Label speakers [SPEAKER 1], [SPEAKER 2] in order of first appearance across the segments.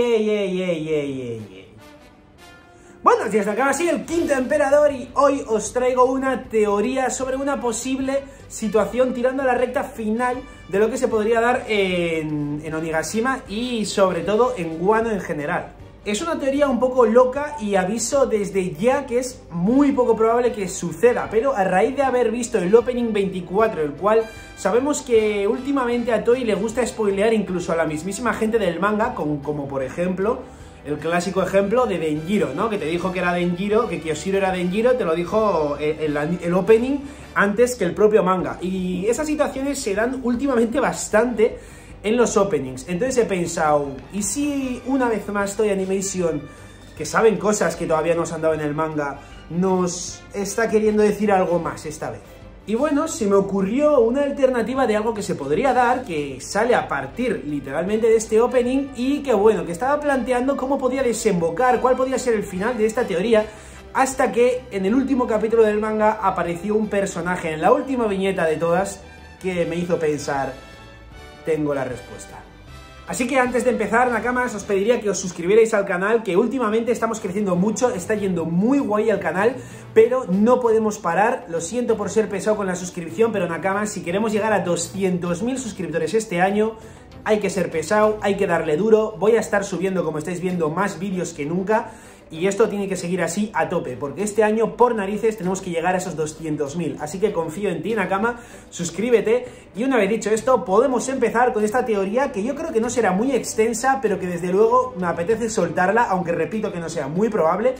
[SPEAKER 1] ey, ey, ey, ey, ey, ey. Así el quinto emperador y hoy os traigo una teoría sobre una posible situación tirando a la recta final de lo que se podría dar en, en Onigashima y sobre todo en Guano en general. Es una teoría un poco loca y aviso desde ya que es muy poco probable que suceda, pero a raíz de haber visto el Opening 24, el cual sabemos que últimamente a Toei le gusta spoilear incluso a la mismísima gente del manga, como, por ejemplo el clásico ejemplo de Denjiro, ¿no? Que te dijo que era Denjiro, que Kyoshiro era Denjiro, te lo dijo el, el, opening antes que el propio manga. Y esas situaciones se dan últimamente bastante en los openings. Entonces he pensado, ¿y si una vez más Toy Animation, que saben cosas que todavía no se han dado en el manga, nos está queriendo decir algo más esta vez? Y bueno, se me ocurrió una alternativa de algo que se podría dar, que sale a partir literalmente de este opening y que bueno, que estaba planteando cómo podía desembocar, cuál podía ser el final de esta teoría, hasta que en el último capítulo del manga apareció un personaje en la última viñeta de todas que me hizo pensar, tengo la respuesta. Así que antes de empezar, Nakamas, os pediría que os suscribierais al canal, que últimamente estamos creciendo mucho, está yendo muy guay el canal, pero no podemos parar. Lo siento por ser pesado con la suscripción, pero Nakamas, si queremos llegar a 200.000 suscriptores este año, hay que ser pesado, hay que darle duro. Voy a estar subiendo, como estáis viendo, más vídeos que nunca. Y esto tiene que seguir así a tope, porque este año por narices tenemos que llegar a esos 200.000. Así que confío en ti, Nakama, suscríbete. Y una vez dicho esto, podemos empezar con esta teoría que yo creo que no será muy extensa, pero que desde luego me apetece soltarla, aunque repito que no sea muy probable.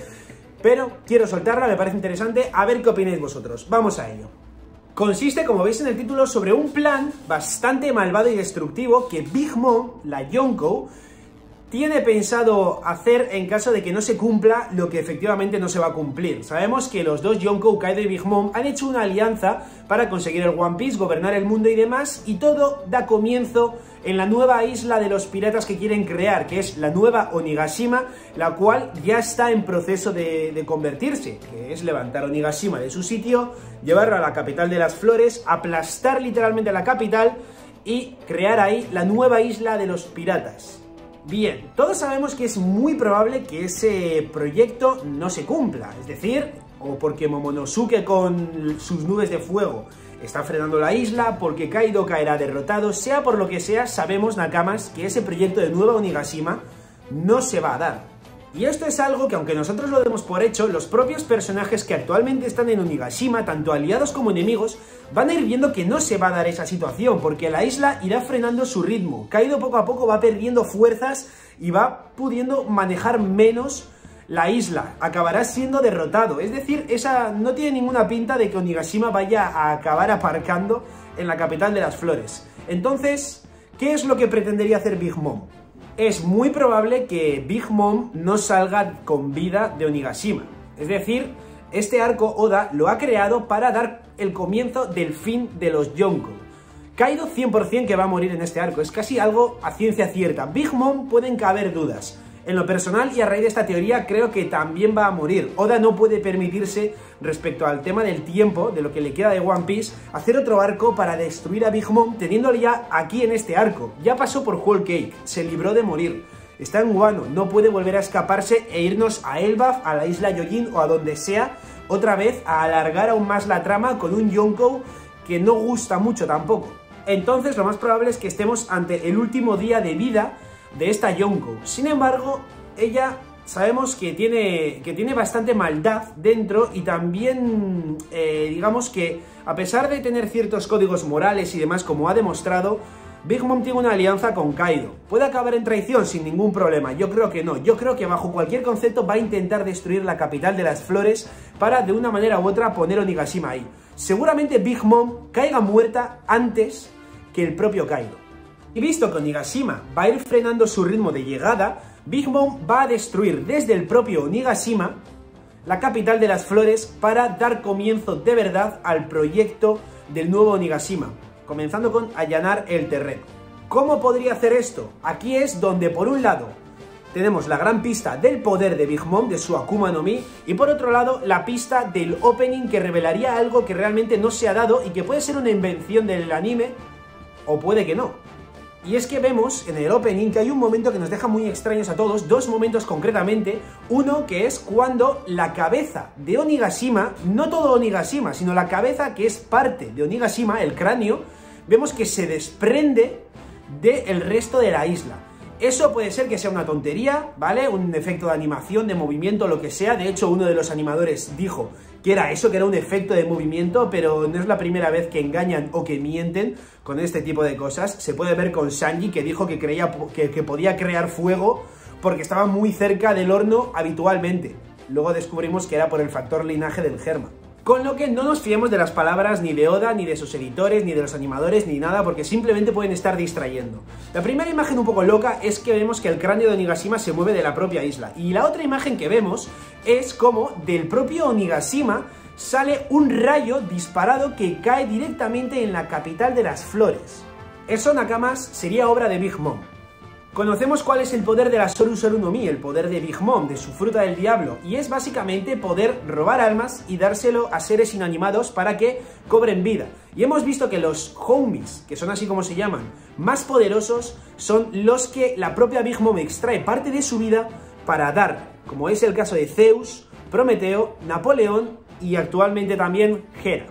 [SPEAKER 1] Pero quiero soltarla, me parece interesante, a ver qué opináis vosotros. Vamos a ello. Consiste, como veis en el título, sobre un plan bastante malvado y destructivo que Big Mom, la Yonko, tiene pensado hacer en caso de que no se cumpla lo que efectivamente no se va a cumplir. Sabemos que los dos Yonko, Kaido y Big Mom han hecho una alianza para conseguir el One Piece, gobernar el mundo y demás, y todo da comienzo en la nueva isla de los piratas que quieren crear, que es la nueva Onigashima, la cual ya está en proceso de, convertirse, que es levantar Onigashima de su sitio, llevarla a la capital de las flores, aplastar literalmente la capital y crear ahí la nueva isla de los piratas. Bien, todos sabemos que es muy probable que ese proyecto no se cumpla, es decir, o porque Momonosuke con sus nubes de fuego está frenando la isla, porque Kaido caerá derrotado, sea por lo que sea, sabemos, Nakamas, que ese proyecto de Nueva Onigashima no se va a dar. Y esto es algo que aunque nosotros lo demos por hecho, los propios personajes que actualmente están en Onigashima, tanto aliados como enemigos, van a ir viendo que no se va a dar esa situación, porque la isla irá frenando su ritmo. Kaido poco a poco va perdiendo fuerzas y va pudiendo manejar menos la isla, acabará siendo derrotado. Es decir, esa no tiene ninguna pinta de que Onigashima vaya a acabar aparcando en la capital de las flores. Entonces, ¿qué es lo que pretendería hacer Big Mom? Es muy probable que Big Mom no salga con vida de Onigashima. Es decir, este arco Oda lo ha creado para dar el comienzo del fin de los Yonko. Kaido 100% que va a morir en este arco, es casi algo a ciencia cierta. Big Mom pueden caber dudas. En lo personal y a raíz de esta teoría creo que también va a morir. Oda no puede permitirse, respecto al tema del tiempo, de lo que le queda de One Piece, hacer otro arco para destruir a Big Mom teniéndolo ya aquí en este arco. Ya pasó por Whole Cake, se libró de morir. Está en Guano, no puede volver a escaparse e irnos a Elbaf, a la isla Yojin o a donde sea, otra vez a alargar aún más la trama con un Yonko que no gusta mucho tampoco. Entonces lo más probable es que estemos ante el último día de vida de esta Yonko. Sin embargo, ella sabemos que tiene, que tiene bastante maldad dentro y también, eh, digamos que a pesar de tener ciertos códigos morales y demás, como ha demostrado, Big Mom tiene una alianza con Kaido. ¿Puede acabar en traición sin ningún problema? Yo creo que no. Yo creo que bajo cualquier concepto va a intentar destruir la capital de las flores para de una manera u otra poner Onigashima ahí. Seguramente Big Mom caiga muerta antes que el propio Kaido. Y visto que Onigashima va a ir frenando su ritmo de llegada, Big Mom va a destruir desde el propio Onigashima la capital de las flores para dar comienzo de verdad al proyecto del nuevo Onigashima, comenzando con allanar el terreno. ¿Cómo podría hacer esto? Aquí es donde por un lado tenemos la gran pista del poder de Big Mom, de su Akuma no Mi, y por otro lado la pista del opening que revelaría algo que realmente no se ha dado y que puede ser una invención del anime o puede que no. Y es que vemos en el opening que hay un momento que nos deja muy extraños a todos, dos momentos concretamente. Uno que es cuando la cabeza de Onigashima, no todo Onigashima, sino la cabeza que es parte de Onigashima, el cráneo, vemos que se desprende del resto de la isla. Eso puede ser que sea una tontería, ¿vale? Un efecto de animación, de movimiento, lo que sea. De hecho, uno de los animadores dijo que era eso, que era un efecto de movimiento, pero no es la primera vez que engañan o que mienten con este tipo de cosas. Se puede ver con Sanji, que dijo que, creía, que, que podía crear fuego porque estaba muy cerca del horno habitualmente. Luego descubrimos que era por el factor linaje del germa. Con lo que no nos fiemos de las palabras ni de Oda, ni de sus editores, ni de los animadores, ni nada, porque simplemente pueden estar distrayendo. La primera imagen un poco loca es que vemos que el cráneo de Onigashima se mueve de la propia isla. Y la otra imagen que vemos es como del propio Onigashima sale un rayo disparado que cae directamente en la capital de las flores. Eso, Nakamas, sería obra de Big Mom. Conocemos cuál es el poder de la Soru Soru no Mi, el poder de Big Mom, de su fruta del diablo, y es básicamente poder robar almas y dárselo a seres inanimados para que cobren vida. Y hemos visto que los homies, que son así como se llaman, más poderosos, son los que la propia Big Mom extrae parte de su vida para dar, como es el caso de Zeus, Prometeo, Napoleón y actualmente también Hera.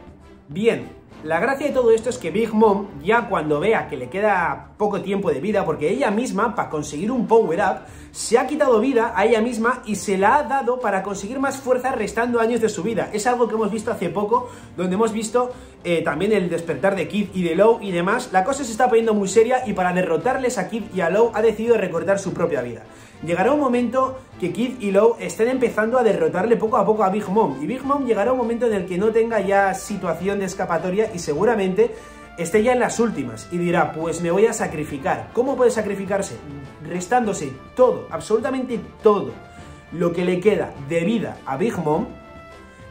[SPEAKER 1] Bien, la gracia de todo esto es que Big Mom, ya cuando vea que le queda poco tiempo de vida, porque ella misma, para conseguir un power-up, se ha quitado vida a ella misma y se la ha dado para conseguir más fuerza restando años de su vida. Es algo que hemos visto hace poco, donde hemos visto eh, también el despertar de Kid y de Low y demás. La cosa se está poniendo muy seria y para derrotarles a Kid y a Low ha decidido recortar su propia vida. Llegará un momento que Kid y Low estén empezando a derrotarle poco a poco a Big Mom. Y Big Mom llegará un momento en el que no tenga ya situación de escapatoria y seguramente esté ya en las últimas y dirá, pues me voy a sacrificar. ¿Cómo puede sacrificarse? Restándose todo, absolutamente todo lo que le queda de vida a Big Mom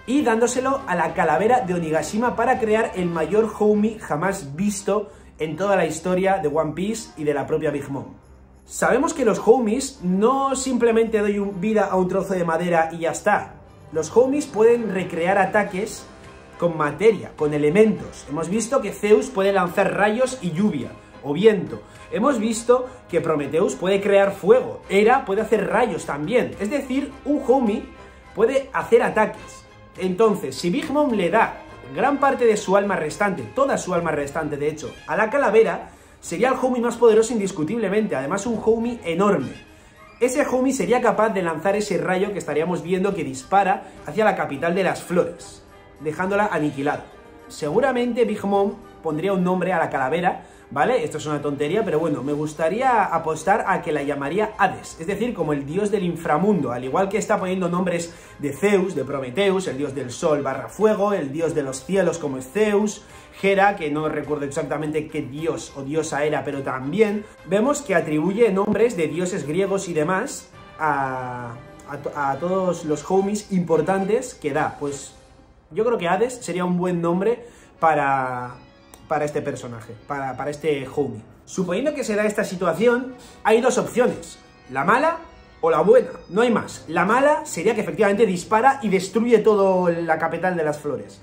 [SPEAKER 1] y dándoselo a la calavera de Onigashima para crear el mayor homie jamás visto en toda la historia de One Piece y de la propia Big Mom. Sabemos que los homies no simplemente doy vida a un trozo de madera y ya está. Los homies pueden recrear ataques con materia, con elementos. Hemos visto que Zeus puede lanzar rayos y lluvia, o viento. Hemos visto que Prometheus puede crear fuego. Hera puede hacer rayos también. Es decir, un homie puede hacer ataques. Entonces, si Big Mom le da gran parte de su alma restante, toda su alma restante de hecho, a la calavera, sería el homie más poderoso indiscutiblemente, además un homie enorme. Ese homie sería capaz de lanzar ese rayo que estaríamos viendo que dispara hacia la capital de las flores, dejándola aniquilada. Seguramente Big Mom pondría un nombre a la calavera ¿vale? Esto es una tontería, pero bueno, me gustaría apostar a que la llamaría Hades, es decir, como el dios del inframundo, al igual que está poniendo nombres de Zeus, de Prometeus, el dios del sol barra fuego, el dios de los cielos como es Zeus, Hera, que no recuerdo exactamente qué dios o diosa era, pero también vemos que atribuye nombres de dioses griegos y demás a, a todos los homies importantes que da. Pues yo creo que Hades sería un buen nombre para, para este personaje, para, para este homie. Suponiendo que se da esta situación, hay dos opciones, la mala o la buena, no hay más. La mala sería que efectivamente dispara y destruye toda la capital de las flores.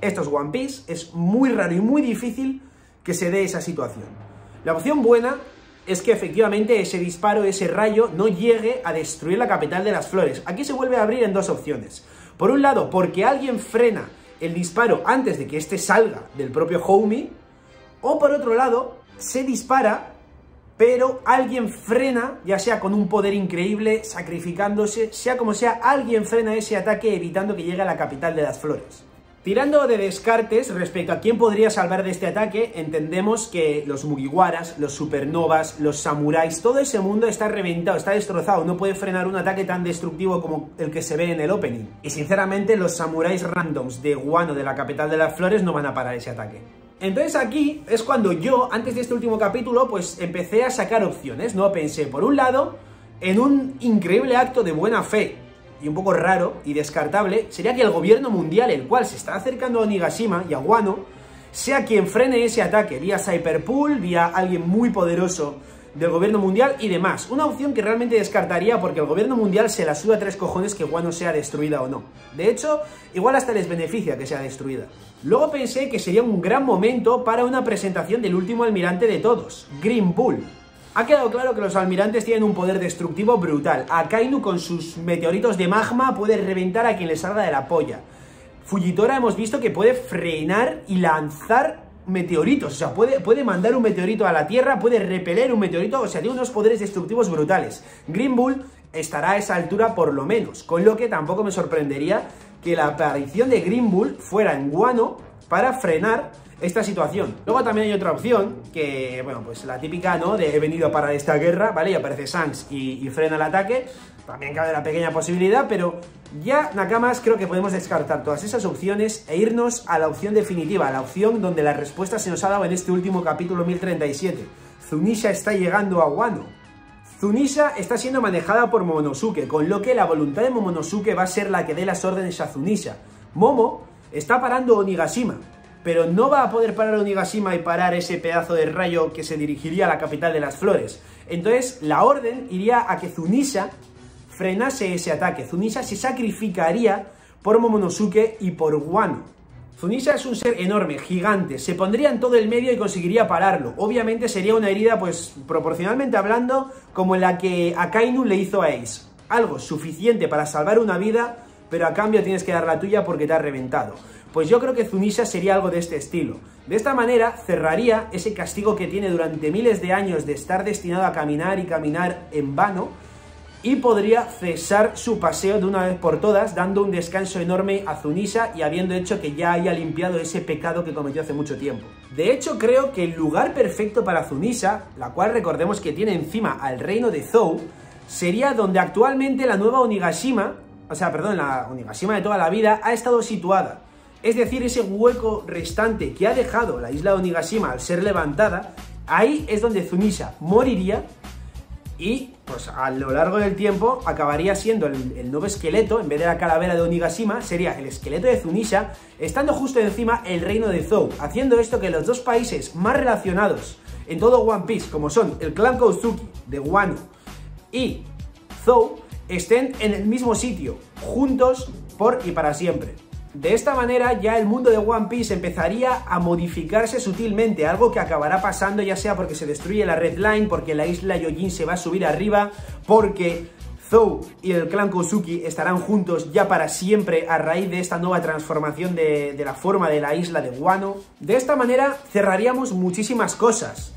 [SPEAKER 1] Esto es One Piece, es muy raro y muy difícil que se dé esa situación. La opción buena es que efectivamente ese disparo, ese rayo, no llegue a destruir la capital de las flores. Aquí se vuelve a abrir en dos opciones. Por un lado, porque alguien frena el disparo antes de que éste salga del propio homie, o por otro lado, se dispara, pero alguien frena, ya sea con un poder increíble, sacrificándose, sea como sea, alguien frena ese ataque evitando que llegue a la capital de las flores. Tirando de descartes respecto a quién podría salvar de este ataque, entendemos que los Mugiwaras, los Supernovas, los Samuráis, todo ese mundo está reventado, está destrozado, no puede frenar un ataque tan destructivo como el que se ve en el opening. Y sinceramente los Samuráis randoms de Guano, de la capital de las flores, no van a parar ese ataque. Entonces aquí es cuando yo, antes de este último capítulo, pues empecé a sacar opciones, ¿no? Pensé, por un lado, en un increíble acto de buena fe, y un poco raro y descartable sería que el gobierno mundial, el cual se está acercando a Onigashima y a Wano, sea quien frene ese ataque, vía Cyberpool, vía alguien muy poderoso del gobierno mundial y demás. Una opción que realmente descartaría porque el gobierno mundial se la suda tres cojones que Guano sea destruida o no. De hecho, igual hasta les beneficia que sea destruida. Luego pensé que sería un gran momento para una presentación del último almirante de todos, Green Bull. Ha quedado claro que los almirantes tienen un poder destructivo brutal. Akainu con sus meteoritos de magma puede reventar a quien le salga de la polla. Fujitora hemos visto que puede frenar y lanzar meteoritos, o sea, puede, puede mandar un meteorito a la Tierra, puede repeler un meteorito, o sea, tiene unos poderes destructivos brutales. Green Bull estará a esa altura por lo menos, con lo que tampoco me sorprendería que la aparición de Green Bull fuera en Guano para frenar esta situación. Luego también hay otra opción, que, bueno, pues la típica, ¿no? De he venido para esta guerra, ¿vale? Y aparece Sans y, frena el ataque. También cabe la pequeña posibilidad, pero ya, Nakamas, creo que podemos descartar todas esas opciones e irnos a la opción definitiva, a la opción donde la respuesta se nos ha dado en este último capítulo 1037. Zunisha está llegando a Wano. Zunisha está siendo manejada por Momonosuke, con lo que la voluntad de Momonosuke va a ser la que dé las órdenes a Zunisha. Momo está parando Onigashima, pero no va a poder parar Onigashima y parar ese pedazo de rayo que se dirigiría a la capital de las flores. Entonces, la orden iría a que Zunisha frenase ese ataque. Zunisha se sacrificaría por Momonosuke y por Wano. Zunisha es un ser enorme, gigante, se pondría en todo el medio y conseguiría pararlo. Obviamente sería una herida, pues, proporcionalmente hablando, como la que Akainu le hizo a Ace. Algo suficiente para salvar una vida, pero a cambio tienes que dar la tuya porque te ha reventado. Pues yo creo que Zunisha sería algo de este estilo. De esta manera cerraría ese castigo que tiene durante miles de años de estar destinado a caminar y caminar en vano y podría cesar su paseo de una vez por todas, dando un descanso enorme a Zunisha y habiendo hecho que ya haya limpiado ese pecado que cometió hace mucho tiempo. De hecho, creo que el lugar perfecto para Zunisha, la cual recordemos que tiene encima al reino de Zou, sería donde actualmente la nueva Onigashima, o sea, perdón, la Onigashima de toda la vida, ha estado situada. Es decir, ese hueco restante que ha dejado la isla de Onigashima al ser levantada, ahí es donde Zunisha moriría y pues a lo largo del tiempo acabaría siendo el, nuevo esqueleto, en vez de la calavera de Onigashima, sería el esqueleto de Zunisha, estando justo encima el reino de Zou, haciendo esto que los dos países más relacionados en todo One Piece, como son el clan Kozuki de Wano y Zou, estén en el mismo sitio, juntos por y para siempre. De esta manera ya el mundo de One Piece empezaría a modificarse sutilmente, algo que acabará pasando ya sea porque se destruye la Red Line, porque la isla Yojin se va a subir arriba, porque Zou y el clan Kozuki estarán juntos ya para siempre a raíz de esta nueva transformación de, de la forma de la isla de Wano. De esta manera cerraríamos muchísimas cosas.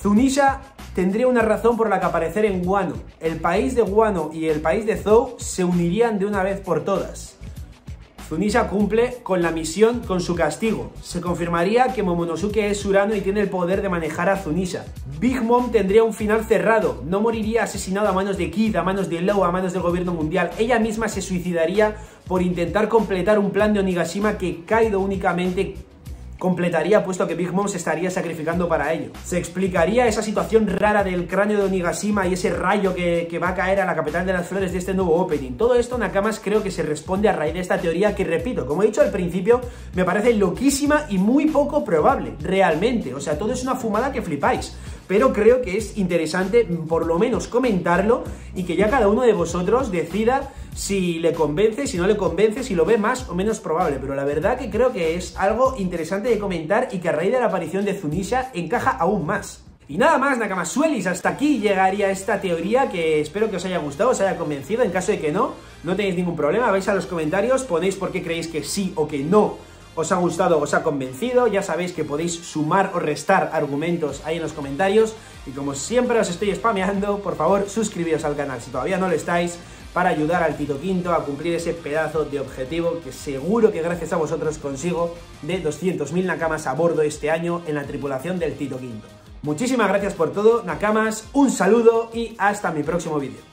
[SPEAKER 1] Zunisha tendría una razón por la que aparecer en Wano. El país de Wano y el país de Zou se unirían de una vez por todas. Zunisha cumple con la misión con su castigo. Se confirmaría que Momonosuke es Urano y tiene el poder de manejar a Zunisha. Big Mom tendría un final cerrado. No moriría asesinado a manos de Kid, a manos de Law, a manos del gobierno mundial. Ella misma se suicidaría por intentar completar un plan de Onigashima que Kaido únicamente completaría puesto que Big Mom se estaría sacrificando para ello. Se explicaría esa situación rara del cráneo de Onigashima y ese rayo que, va a caer a la capital de las flores de este nuevo opening. Todo esto, Nakamas, creo que se responde a raíz de esta teoría que, repito, como he dicho al principio, me parece loquísima y muy poco probable, realmente. O sea, todo es una fumada que flipáis pero creo que es interesante por lo menos comentarlo y que ya cada uno de vosotros decida si le convence, si no le convence, si lo ve más o menos probable. Pero la verdad que creo que es algo interesante de comentar y que a raíz de la aparición de Zunisha encaja aún más. Y nada más, Nakamasuelis, hasta aquí llegaría esta teoría que espero que os haya gustado, os haya convencido. En caso de que no, no tenéis ningún problema, vais a los comentarios, ponéis por qué creéis que sí o que no os ha gustado, os ha convencido, ya sabéis que podéis sumar o restar argumentos ahí en los comentarios y como siempre os estoy spameando, por favor suscribíos al canal si todavía no lo estáis para ayudar al Tito Quinto a cumplir ese pedazo de objetivo que seguro que gracias a vosotros consigo de 200.000 Nakamas a bordo este año en la tripulación del Tito Quinto. Muchísimas gracias por todo, Nakamas, un saludo y hasta mi próximo vídeo.